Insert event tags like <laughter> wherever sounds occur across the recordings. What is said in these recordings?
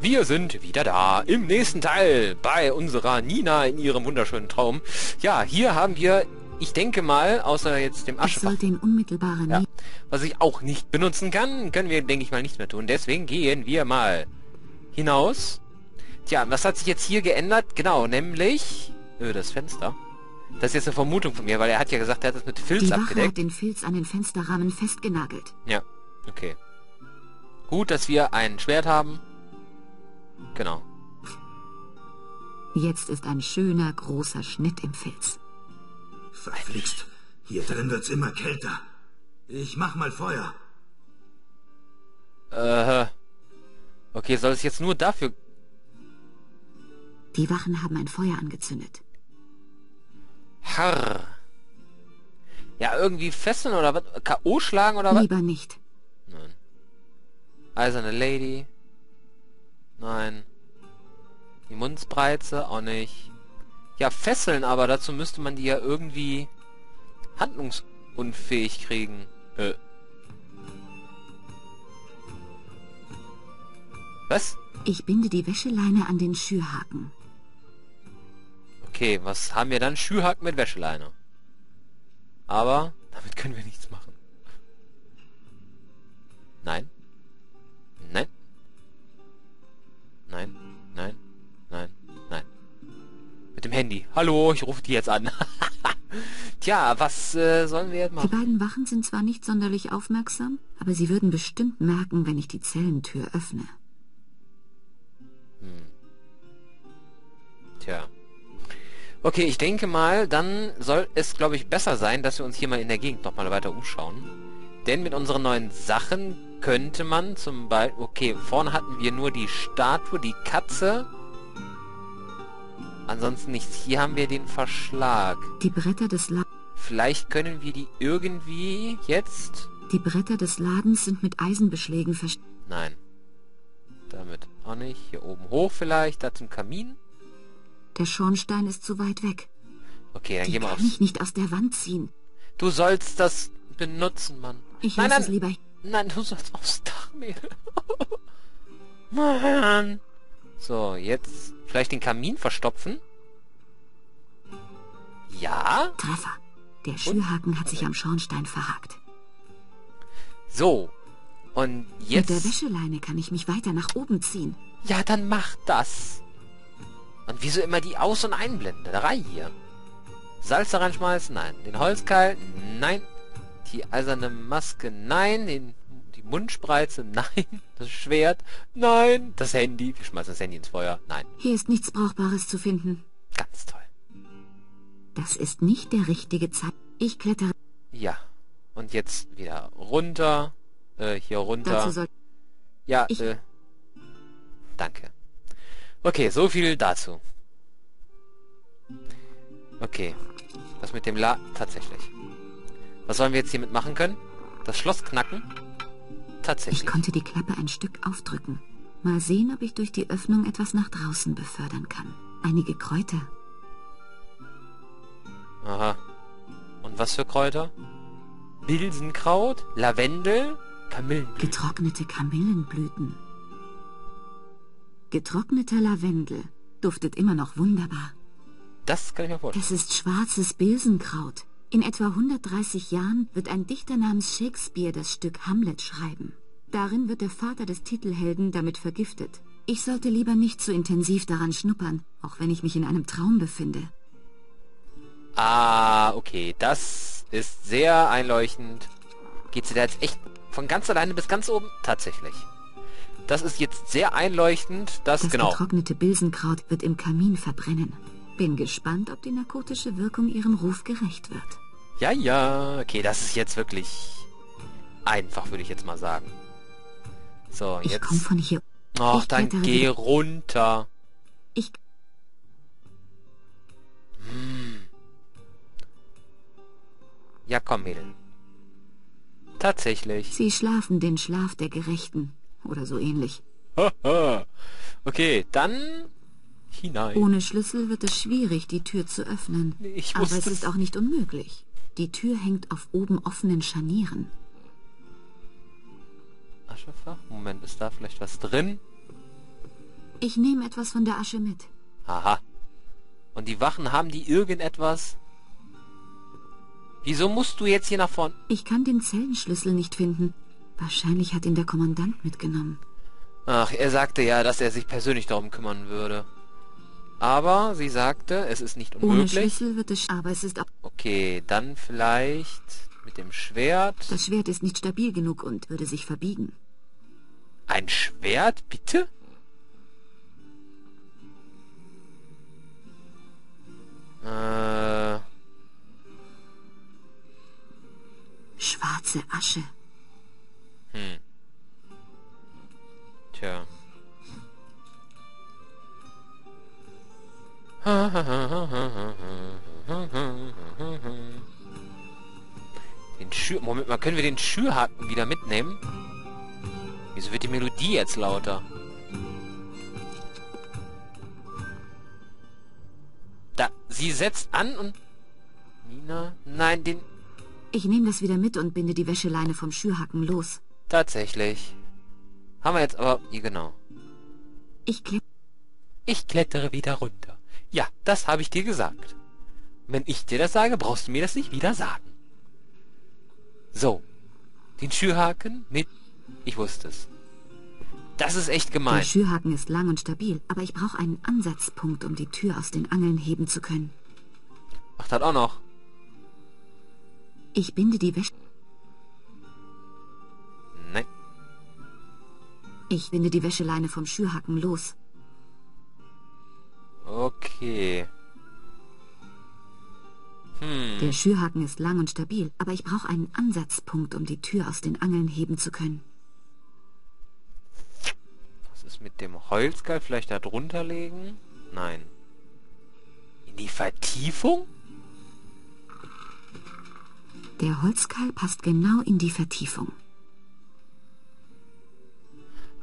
Wir sind wieder da im nächsten Teil bei unserer Nina in ihrem wunderschönen Traum. Ja, hier haben wir, ich denke mal, außer jetzt dem Aschefach, Ich sollte in unmittelbarer ja, was ich auch nicht benutzen kann, können wir, denke ich mal, nichts mehr tun. Deswegen gehen wir mal hinaus. Tja, was hat sich jetzt hier geändert? Genau, nämlich äh, das Fenster. Das ist jetzt eine Vermutung von mir, weil er hat ja gesagt, er hat das mit Filz Die Wache abgedeckt. hat den Filz an den Fensterrahmen festgenagelt. Ja, okay. Gut, dass wir ein Schwert haben. Genau. Jetzt ist ein schöner, großer Schnitt im Filz. Verflixt. Hier drin wird's immer kälter. Ich mach mal Feuer. Äh. Okay, soll es jetzt nur dafür... Die Wachen haben ein Feuer angezündet. Harr. Ja, irgendwie fesseln oder was? K.O. schlagen oder was? Lieber nicht. Nein. Eiserne Lady. Nein. Die Mundsbreize auch nicht. Ja, fesseln, aber dazu müsste man die ja irgendwie handlungsunfähig kriegen. Äh. Was? Ich binde die Wäscheleine an den Schürhaken. Okay, was haben wir dann? Schürhaken mit Wäscheleine. Aber damit können wir Hallo, ich rufe die jetzt an. <laughs> Tja, was äh, sollen wir jetzt Die machen? beiden Wachen sind zwar nicht sonderlich aufmerksam, aber sie würden bestimmt merken, wenn ich die Zellentür öffne. Tja. Okay, ich denke mal, dann soll es, glaube ich, besser sein, dass wir uns hier mal in der Gegend nochmal weiter umschauen. Denn mit unseren neuen Sachen könnte man zum Beispiel... Okay, vorne hatten wir nur die Statue, die Katze. Ansonsten nichts. Hier haben wir den Verschlag. Die Bretter des, La Vielleicht können wir die irgendwie jetzt... die Bretter des Ladens sind mit Eisenbeschlägen versteckt. Nein. Damit auch nicht. Hier oben hoch vielleicht, da zum Kamin. Der Schornstein ist zu weit weg. Okay, dann Die gehen wir kann ich nicht aus der Wand ziehen. Du sollst das benutzen, Mann. Ich nein, nein, es lieber. Nein, du sollst aufs Dach, Mädel. <laughs> Mann. So, jetzt vielleicht den Kamin verstopfen. Ja. Treffer. Der Schürhaken hat sich am Schornstein verhakt. So. Und Mit der jetzt... Wäscheleine kann ich mich weiter nach oben ziehen. Ja, dann mach das. Und wieso immer die Aus- und Einblenderei hier? Salz da reinschmeißen? Nein. Den Holzkeil? Nein. Die eiserne Maske? Nein. Den, Mundspreize? <laughs> Nein. Das Schwert? Nein. Das Handy? Wir schmeißen das Handy ins Feuer? Nein. Hier ist nichts Brauchbares zu finden. Ganz toll. Das ist nicht der richtige Zeit. Ich klettere. Ja. Und jetzt wieder runter. Äh, hier runter. Dazu soll Ja, Ich- äh. Danke. Okay, so viel dazu. Okay. Was mit dem La... Tatsächlich. Was sollen wir jetzt hiermit machen können? Das Schloss knacken? Ich Tatsächlich. konnte die Klappe ein Stück aufdrücken. Mal sehen, ob ich durch die Öffnung etwas nach draußen befördern kann. Einige Kräuter. Aha. Und was für Kräuter? Bilsenkraut? Lavendel? Kamillenblüten? Getrocknete Kamillenblüten. Getrockneter Lavendel. Duftet immer noch wunderbar. Das kann ich mir vorstellen. Das ist schwarzes Bilsenkraut. In etwa 130 Jahren wird ein Dichter namens Shakespeare das Stück Hamlet schreiben. Darin wird der Vater des Titelhelden damit vergiftet. Ich sollte lieber nicht zu intensiv daran schnuppern, auch wenn ich mich in einem Traum befinde. Ah, okay. Das ist sehr einleuchtend. Geht sie da jetzt echt von ganz alleine bis ganz oben? Tatsächlich. Das ist jetzt sehr einleuchtend. Das, Das genau. getrocknete Bilsenkraut wird im Kamin verbrennen. Bin gespannt, ob die narkotische Wirkung ihrem Ruf gerecht wird. Ja, ja. Okay, das ist jetzt wirklich einfach, würde ich jetzt mal sagen. So, Ich komme jetzt... von hier. Ach, ich dann geh wieder- runter. Ich Ja, komm, Mädel. Tatsächlich. Sie schlafen den Schlaf der Gerechten. Oder so ähnlich. Okay, dann hinein. Ohne Schlüssel wird es schwierig, die Tür zu öffnen. Ich Aber es ist auch nicht unmöglich. Die Tür hängt auf oben offenen Scharnieren. Aschefach? Moment, ist da vielleicht was drin? Ich nehme etwas von der Asche mit. Aha. Und die Wachen haben die irgendetwas? Wieso musst du jetzt hier nach vorn? Ich kann den Zellenschlüssel nicht finden. Wahrscheinlich hat ihn der Kommandant mitgenommen. Ach, er sagte ja, dass er sich persönlich darum kümmern würde. Aber sie sagte, es ist nicht Ohne unmöglich. Schlüssel wird es... Aber es ist... Okay, dann vielleicht mit dem Schwert. Das Schwert ist nicht stabil genug und würde sich verbiegen. Ein Schwert, bitte? Äh, Schwarze Asche. tja. Den Schür... Moment mal, können wir den Schürhaken wieder mitnehmen? Wieso wird die Melodie jetzt lauter? Da, sie setzt an und... Nina? Nein, den... Ich nehme das wieder mit und binde die Wäscheleine vom Schürhaken los. Tatsächlich. Haben wir jetzt aber... Ja, genau. Ich klepp... Ich klettere wieder runter. Ja, das habe ich dir gesagt. Wenn ich dir das sage, brauchst du mir das nicht wieder sagen. So. Den Schürhaken mit... Ich wusste es. Das ist echt Der gemein. Schürhaken ist lang und stabil, aber ich brauche einen Ansatzpunkt, um die Tür aus den Angeln heben zu können. Macht das auch noch. Ich binde die Wäsche... Nein. Ich binde die Wäscheleine vom Schürhaken los. Okay. Hm. Der Schürhaken ist lang und stabil, aber ich brauche einen Ansatzpunkt, um die Tür aus den Angeln heben zu können. Was ist mit dem Holzgeil? Vielleicht da drunter legen? Nein. In die Vertiefung? Der Holzkeil passt genau in die Vertiefung.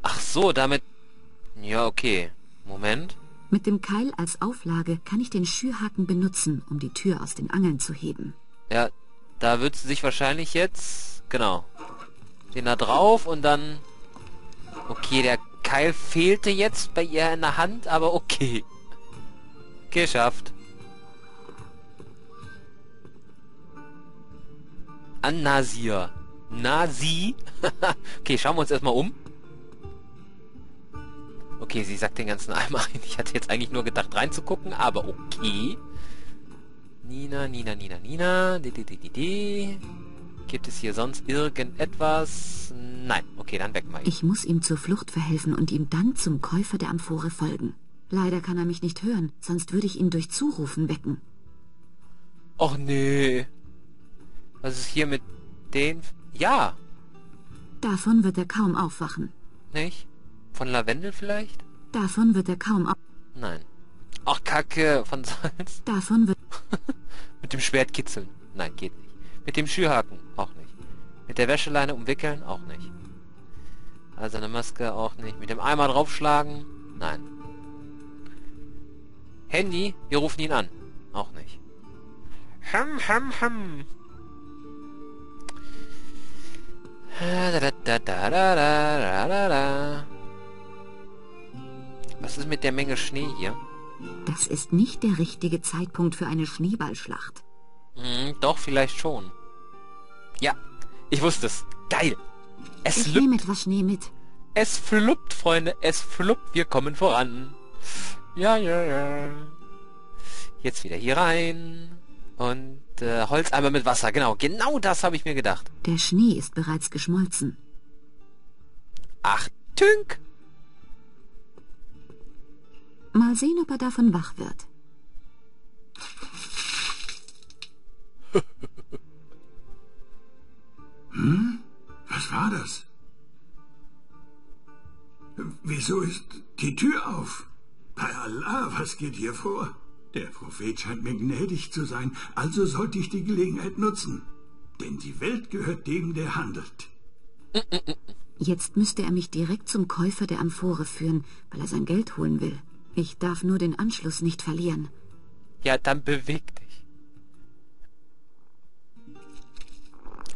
Ach so, damit... Ja, okay. Moment. Mit dem Keil als Auflage kann ich den Schürhaken benutzen, um die Tür aus den Angeln zu heben. Ja, da wird sie sich wahrscheinlich jetzt... Genau. Den da drauf und dann... Okay, der Keil fehlte jetzt bei ihr in der Hand, aber okay. Geschafft. An Nasir. Nasi? <laughs> okay, schauen wir uns erstmal um. Okay, sie sagt den ganzen Eimer ein. Ich hatte jetzt eigentlich nur gedacht reinzugucken, aber okay. Nina, Nina, Nina, Nina. Di, di, di, di, di. Gibt es hier sonst irgendetwas? Nein. Okay, dann weg mal. Ich muss ihm zur Flucht verhelfen und ihm dann zum Käufer der Amphore folgen. Leider kann er mich nicht hören, sonst würde ich ihn durch Zurufen wecken. Och nee. Was ist hier mit den... Ja, Davon wird er kaum aufwachen. nicht? Von Lavendel vielleicht? Davon wird er kaum auf... Nein. Ach, Kacke, von Salz. <laughs> Davon wird... Mit dem Schwert kitzeln. Nein, geht nicht. Mit dem Schürhaken auch nicht. Mit der Wäscheleine umwickeln auch nicht. Also eine Maske auch nicht. Mit dem Eimer draufschlagen? Nein. Handy? Wir rufen ihn an. Auch nicht. Ham, ham, ham. Da, da, da, da, da, da, da, da. Was ist mit der Menge Schnee hier? Das ist nicht der richtige Zeitpunkt für eine Schneeballschlacht. Hm, doch, vielleicht schon. Ja, ich wusste es. Geil. Es Ich nehme etwas Schnee mit. Es fluppt, Freunde. Es fluppt. Wir kommen voran. Ja, ja, ja. Jetzt wieder hier rein. Und äh, Holzeimer mit Wasser. Genau, genau das habe ich mir gedacht. Der Schnee ist bereits geschmolzen. Ach, Tünk. Mal sehen, ob er davon wach wird. <laughs> Was war das? Wieso ist die Tür auf? Bei Allah, was geht hier vor? Der Prophet scheint mir gnädig zu sein, also sollte ich die Gelegenheit nutzen. Denn die Welt gehört dem, der handelt. Jetzt müsste er mich direkt zum Käufer der Amphore führen, weil er sein Geld holen will. Ich darf nur den Anschluss nicht verlieren. Ja, dann beweg dich.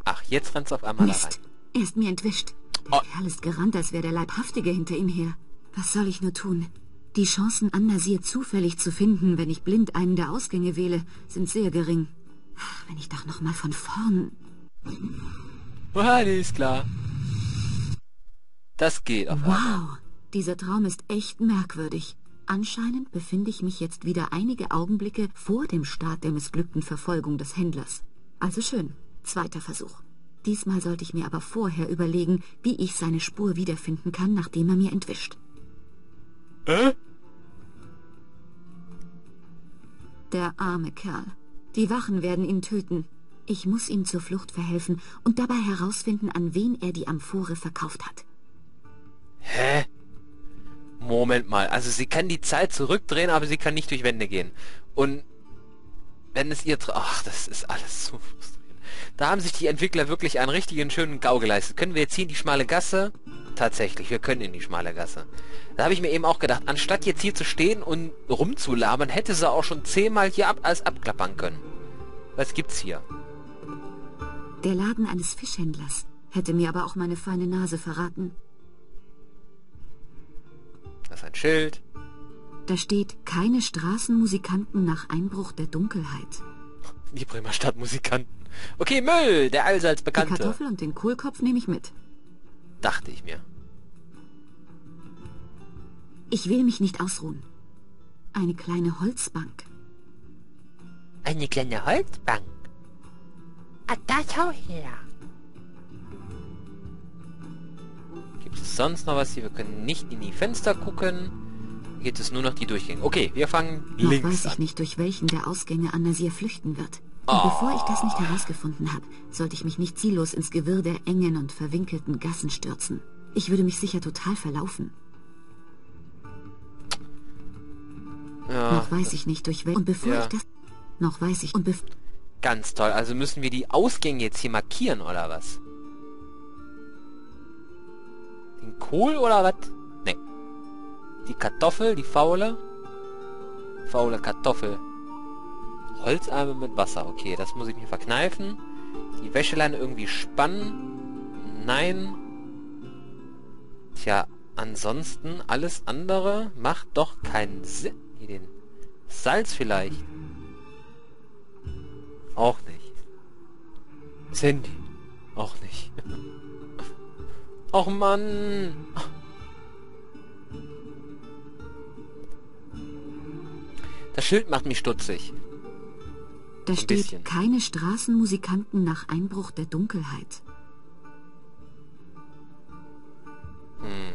Ach, jetzt rennst du auf einmal da rein. Mist, er ist mir entwischt. Der Oh. Kerl ist gerannt, als wäre der Leibhaftige hinter ihm her. Was soll ich nur tun? Die Chancen, An-Nasir zufällig zu finden, wenn ich blind einen der Ausgänge wähle, sind sehr gering. Wenn ich doch noch mal von vorn... Ah, nee, ist klar. Das geht auf einmal. Wow, dieser Traum ist echt merkwürdig. Anscheinend befinde ich mich jetzt wieder einige Augenblicke vor dem Start der missglückten Verfolgung des Händlers. Also schön, zweiter Versuch. Diesmal sollte ich mir aber vorher überlegen, wie ich seine Spur wiederfinden kann, nachdem er mir entwischt. Äh? Der arme Kerl. Die Wachen werden ihn töten. Ich muss ihm zur Flucht verhelfen und dabei herausfinden, an wen er die Amphore verkauft hat. Hä? Moment mal, also sie kann die Zeit zurückdrehen, aber sie kann nicht durch Wände gehen. Und wenn es ihr... Ach, das ist alles so frustrierend. Da haben sich die Entwickler wirklich einen richtigen schönen Gau geleistet. Können wir jetzt hier in die schmale Gasse? Tatsächlich, wir können in die schmale Gasse. Da habe ich mir eben auch gedacht, anstatt jetzt hier zu stehen und rumzulabern, hätte sie auch schon zehnmal hier ab alles abklappern können. Was gibt's hier? Der Laden eines Fischhändlers hätte mir aber auch meine feine Nase verraten. Ein Schild. Da steht keine Straßenmusikanten nach Einbruch der Dunkelheit. Die Bremer Stadtmusikanten. Okay, Müll, der allseits Die bekannte. Kartoffel und den Kohlkopf nehme ich mit. Dachte ich mir. Ich will mich nicht ausruhen. Eine kleine Holzbank. Eine kleine Holzbank. Ah, da schau her. Sonst noch was hier? Wir können nicht in die Fenster gucken. Hier gibt es nur noch die Durchgänge. Okay, wir fangen Noch links weiß ich an. nicht, durch welchen der Ausgänge An-Nasir flüchten wird. Und Oh. bevor ich das nicht herausgefunden habe, sollte ich mich nicht ziellos ins Gewirr der engen und verwinkelten Gassen stürzen. Ich würde mich sicher total verlaufen. Ja, Noch weiß ich nicht, durch welchen... Und bevor Ja. ich das... Noch weiß ich... Und ganz toll. Also müssen wir die Ausgänge jetzt hier markieren, oder was? Den Kohl oder was? Nee. Die Kartoffel, die faule. Faule Kartoffel. Holzarme mit Wasser. Okay, das muss ich mir verkneifen. Die Wäscheleine irgendwie spannen. Nein. Tja, ansonsten alles andere macht doch keinen Sinn. Hier den Salz vielleicht. Auch nicht. Sandy. Auch nicht. <laughs> Och Mann. Das Schild macht mich stutzig. Da ein steht bisschen. keine Straßenmusikanten nach Einbruch der Dunkelheit. Hm.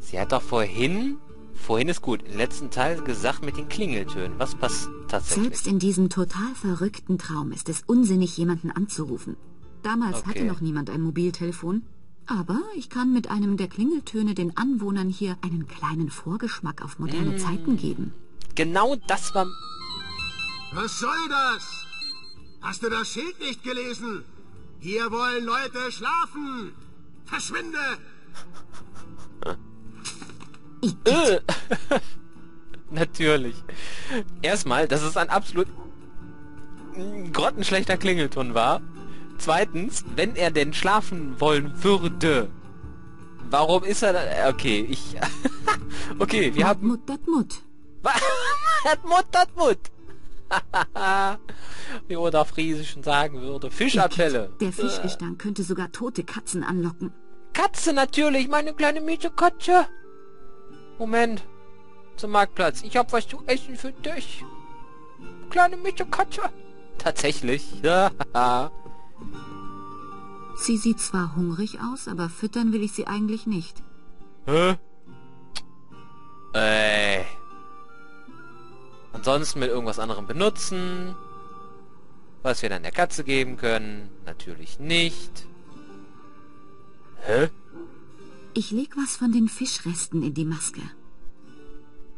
Sie hat doch vorhin, vorhin ist gut, im letzten Teil gesagt mit den Klingeltönen. Was passt tatsächlich? Selbst in diesem total verrückten Traum ist es unsinnig, jemanden anzurufen. Damals Okay. hatte noch niemand ein Mobiltelefon. Aber ich kann mit einem der Klingeltöne den Anwohnern hier einen kleinen Vorgeschmack auf moderne Mm. Zeiten geben. Genau das war... Was soll das? Hast du das Schild nicht gelesen? Hier wollen Leute schlafen. Verschwinde! Äh. <laughs> Natürlich. Erstmal, dass es ein absolut grottenschlechter Klingelton war. Zweitens, wenn er denn schlafen wollen würde. Warum ist er da? Okay, ich... <laughs> okay, wir haben... Mut, dat Mut. <laughs> hat Mut, hat Mut. <laughs> Wie man auf Friesischen sagen würde. Fischabfälle. Der Fischgestank könnte sogar tote Katzen anlocken. Katze natürlich, meine kleine miese Katze. Moment. Zum Marktplatz. Ich hab was zu essen für dich. Kleine miese Katze. Tatsächlich. Sie sieht zwar hungrig aus, aber füttern will ich sie eigentlich nicht. Hä? Äh. Ansonsten mit irgendwas anderem benutzen. Was wir dann der Katze geben können. Natürlich nicht. Hä? Ich leg was von den Fischresten in die Maske.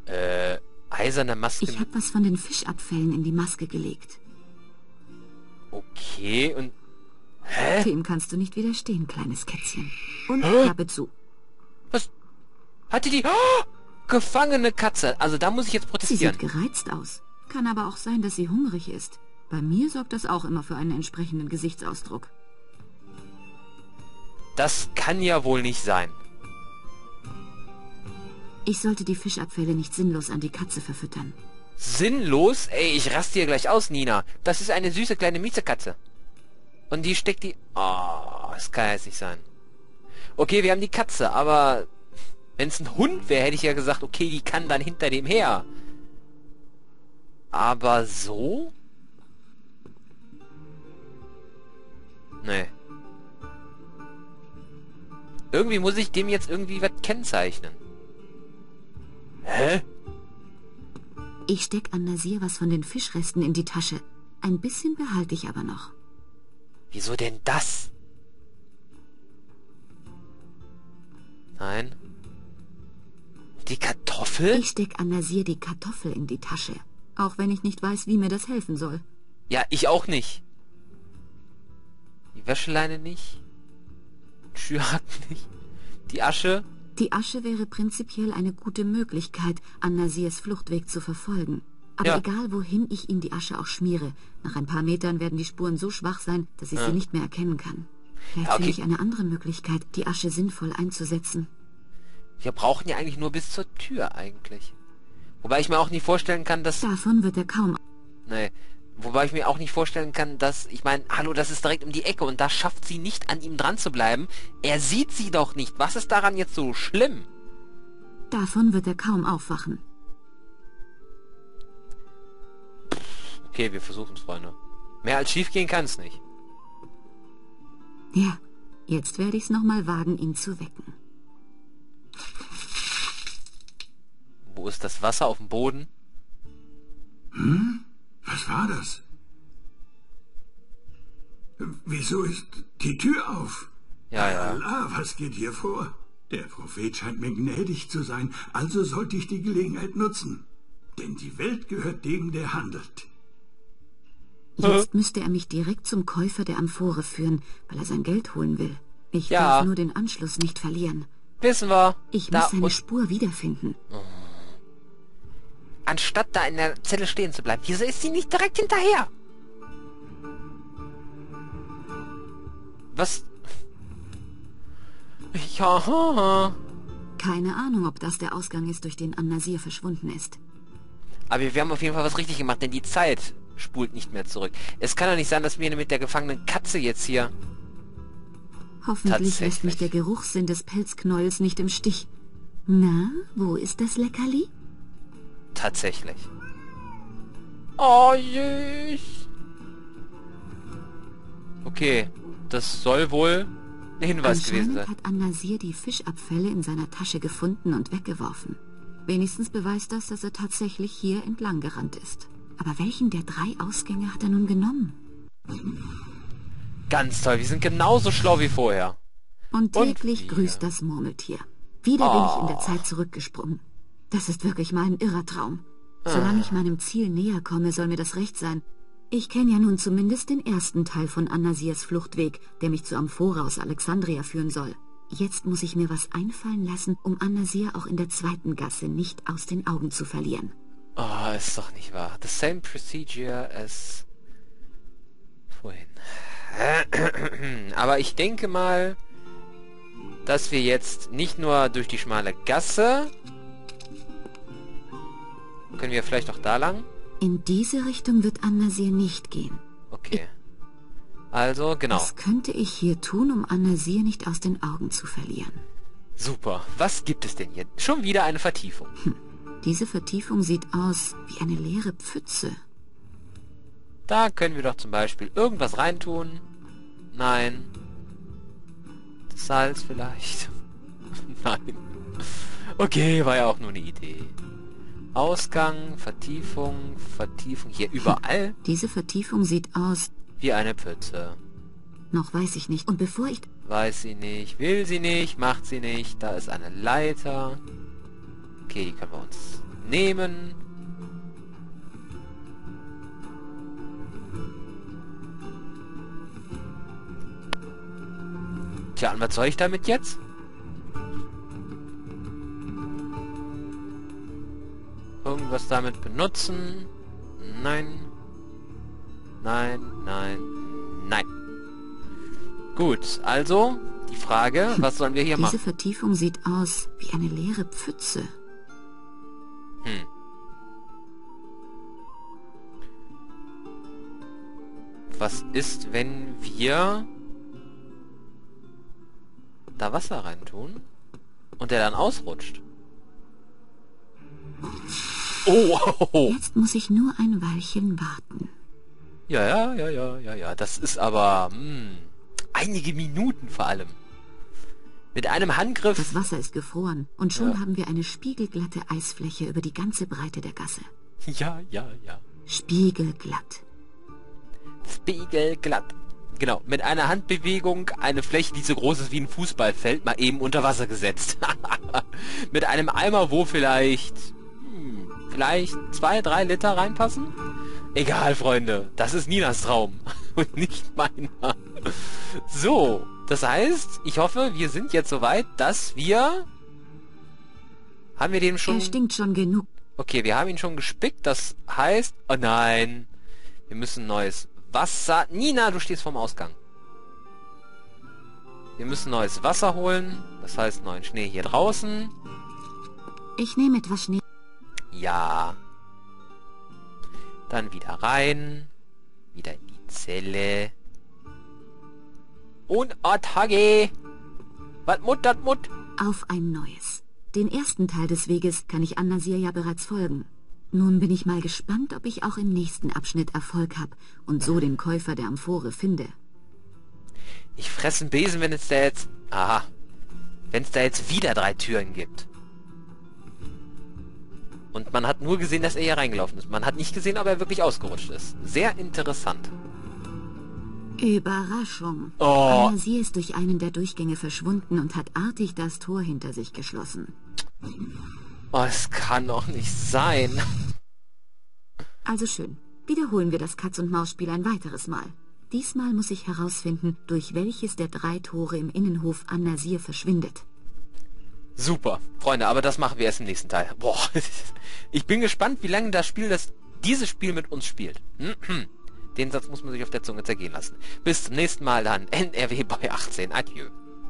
Äh, eiserne Maske. Ich hab was von den Fischabfällen in die Maske gelegt. Okay, und... Hä? Dem kannst du nicht widerstehen, kleines Kätzchen. Und Hä? Klappe zu. Was? Hatte die... Oh! Gefangene Katze. Also da muss ich jetzt Sie protestieren. sieht gereizt aus. Kann aber auch sein, dass sie hungrig ist. Bei mir sorgt das auch immer für einen entsprechenden Gesichtsausdruck. Das kann ja wohl nicht sein. Ich sollte die Fischabfälle nicht sinnlos an die Katze verfüttern. Sinnlos? Ey, ich raste hier gleich aus, Nina. Das ist eine süße kleine Miezekatze. Und die steckt die... Oh, das kann jetzt nicht sein. Okay, wir haben die Katze, aber... Wenn es ein Hund wäre, hätte ich ja gesagt, okay, die kann dann hinter dem her. Aber so? Nee. Irgendwie muss ich dem jetzt irgendwie was kennzeichnen. Hä? Ich steck an Nasir was von den Fischresten in die Tasche. Ein bisschen behalte ich aber noch. Wieso denn das? Nein. Die Kartoffel? Ich steck an Nasir die Kartoffel in die Tasche. Auch wenn ich nicht weiß, wie mir das helfen soll. Ja, ich auch nicht. Die Wäscheleine nicht. Schürhaken <laughs> nicht. Die Asche? Die Asche wäre prinzipiell eine gute Möglichkeit, an Nasirs Fluchtweg zu verfolgen. Aber Ja. egal wohin ich ihm die Asche auch schmiere, nach ein paar Metern werden die Spuren so schwach sein, dass ich Ja. sie nicht mehr erkennen kann. Vielleicht Ja, okay. finde ich eine andere Möglichkeit, die Asche sinnvoll einzusetzen. Wir brauchen ja eigentlich nur bis zur Tür eigentlich. Wobei ich mir auch nicht vorstellen kann, dass... Davon wird er kaum Nee. Wobei ich mir auch nicht vorstellen kann, dass... Ich meine, hallo, das ist direkt um die Ecke und da schafft sie nicht, an ihm dran zu bleiben. Er sieht sie doch nicht. Was ist daran jetzt so schlimm? Davon wird er kaum aufwachen. Okay, wir versuchen es, Freunde. Mehr als schief gehen kann es nicht. Ja, jetzt werde ich's noch mal wagen, ihn zu wecken. Wo ist das Wasser auf dem Boden? Was war das? Wieso ist die Tür auf? Ja, ja. Allah, was geht hier vor? Der Prophet scheint mir gnädig zu sein, also sollte ich die Gelegenheit nutzen. Denn die Welt gehört dem, der handelt. Jetzt <laughs> müsste er mich direkt zum Käufer der Amphore führen, weil er sein Geld holen will. Ich Ja. darf nur den Anschluss nicht verlieren. Wissen wir. Ich da muss seine Spur wiederfinden. anstatt da in der Zelle stehen zu bleiben, wieso ist sie nicht direkt hinterher? Was? Ja. Keine Ahnung, ob das der Ausgang ist, durch den An-Nasir verschwunden ist. Aber wir haben auf jeden Fall was richtig gemacht, denn die Zeit spult nicht mehr zurück. Es kann doch nicht sein, dass wir mit der gefangenen Katze jetzt hier... Hoffentlich lässt mich der Geruchssinn des Pelzknäuels nicht im Stich. Na, wo ist das Leckerli? Tatsächlich. Oh, süß. Okay, das soll wohl ein Hinweis gewesen sein. hat An-Nasir die Fischabfälle in seiner Tasche gefunden und weggeworfen. Wenigstens beweist das, dass er tatsächlich hier entlang gerannt ist. Aber welchen der drei Ausgänge hat er nun genommen? Ganz toll, wir sind genauso schlau wie vorher. Und Und täglich wir. grüßt das Murmeltier. Wieder bin ich in Oh. der Zeit zurückgesprungen. Das ist wirklich mein irrer Traum. Solange ich meinem Ziel näher komme, soll mir das recht sein. Ich kenne ja nun zumindest den ersten Teil von Anasias Fluchtweg, der mich zu Amphora aus Alexandria führen soll. Jetzt muss ich mir was einfallen lassen, um Anasia auch in der zweiten Gasse nicht aus den Augen zu verlieren. Oh, ist doch nicht wahr. The same procedure as vorhin. <clears throat> Aber ich denke mal, dass wir jetzt nicht nur durch die schmale Gasse... Können wir vielleicht auch da lang? In diese Richtung wird Anasia nicht gehen. Okay. Also, genau. Was könnte ich hier tun, um Anasia nicht aus den Augen zu verlieren? Super. Was gibt es denn hier? Schon wieder eine Vertiefung. Diese Vertiefung sieht aus wie eine leere Pfütze. Da können wir doch zum Beispiel irgendwas reintun. Nein. Salz vielleicht. <laughs> Nein. Okay, war ja auch nur eine Idee. Ausgang, Vertiefung, Vertiefung. Hier überall Diese Vertiefung sieht aus, wie eine Pfütze. noch weiß ich nicht. Und bevor ich... Weiß sie nicht, will sie nicht, macht sie nicht. Da ist eine Leiter. Okay, die können wir uns nehmen. Tja, und was soll ich damit jetzt? Irgendwas damit benutzen? Nein. Nein, nein, nein. Gut, also die Frage, was sollen wir hier Diese machen? Vertiefung sieht aus wie eine leere Pfütze. Hm. Was ist, wenn wir da Wasser reintun und der dann ausrutscht? Oh, oh, oh. Jetzt muss ich nur ein Weilchen warten. Ja, ja, ja, ja, ja, ja. Das ist aber hm, einige Minuten vor allem. Mit einem Handgriff. Das Wasser ist gefroren und schon Ja. haben wir eine spiegelglatte Eisfläche über die ganze Breite der Gasse. <laughs> Ja, ja, ja. Spiegelglatt. Spiegelglatt. Genau, mit einer Handbewegung eine Fläche, die so groß ist wie ein Fußballfeld, mal eben unter Wasser gesetzt. <laughs> mit einem Eimer, wo vielleicht, hm, vielleicht zwei, drei Liter reinpassen? Egal, Freunde, das ist Ninas Traum <laughs> und nicht meiner. So, das heißt, ich hoffe, wir sind jetzt soweit, dass wir... Haben wir den schon... Er stinkt schon genug. Okay, wir haben ihn schon gespickt. Das heißt... Oh nein. Wir müssen neues Wasser... Nina, du stehst vorm Ausgang. Wir müssen neues Wasser holen. Das heißt neuen Schnee hier draußen. Ich nehme etwas Schnee. Ja. Dann wieder rein. Wieder in die Zelle. Und Attacke. Was Mut, dat Mut. Auf ein neues. Den ersten Teil des Weges kann ich An-Nasir ja bereits folgen. Nun bin ich mal gespannt, ob ich auch im nächsten Abschnitt Erfolg habe und so den Käufer der Amphore finde. Ich fresse einen Besen, wenn es da jetzt... Aha. Wenn es da jetzt wieder drei Türen gibt. Und man hat nur gesehen, dass er hier reingelaufen ist. Man hat nicht gesehen, ob er wirklich ausgerutscht ist. Sehr interessant. Überraschung. Oh. An-Nasir ist durch einen der Durchgänge verschwunden und hat artig das Tor hinter sich geschlossen. Oh, es kann doch nicht sein. Also schön. Wiederholen wir das Katz-und-Maus-Spiel ein weiteres Mal. Diesmal muss ich herausfinden, durch welches der drei Tore im Innenhof An-Nasir verschwindet. Super. Freunde, aber das machen wir erst im nächsten Teil. Boah. <laughs> Ich bin gespannt, wie lange das Spiel, das dieses Spiel mit uns spielt. Den Satz muss man sich auf der Zunge zergehen lassen. Bis zum nächsten Mal dann. <laughs> NRW bei 18. Adieu.